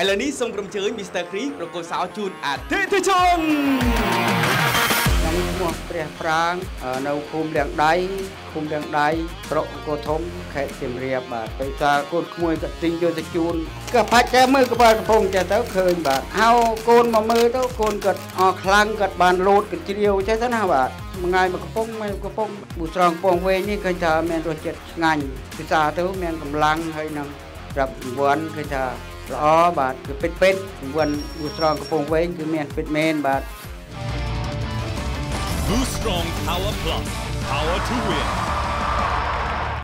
ឥឡូវនេះសូមក្រុមជើញ Mr. Chris ប្រកួតសោជូនអតិថិជនខ្ញុំឈ្មោះព្រះប្រាងនៅភូមិលៀងដៃភូមិលៀងដៃស្រុកអង្គរធំខេត្តសៀមរាបបាទដោយសារកូនក្មួយក៏ទិញយកទៅជូនក៏ផាច់តែមើលក្បាលកំពង់ចេះទៅឃើញបាទហៅកូនមកមើលទៅកូនគាត់អស់ខ្លាំងគាត់បានលោតគាត់ជ្រាវចេះទៅណាបាទមួយថ្ងៃមកកំពង់មកកំពង់ប៊ូស្រងកំពង់វែងនេះឃើញថាមានរសជាតិឆ្ងាញ់ពិសាទៅមានកម្លាំងហើយនឹងប្រាប់រង្វាន់ឃើញថា ល្អបាទគឺពេតពេតរង្វាន់ប៊ូស្រងកំពង់វែងគឺមានពេតមែនបាទ Boost Strong Power Plus Power to Win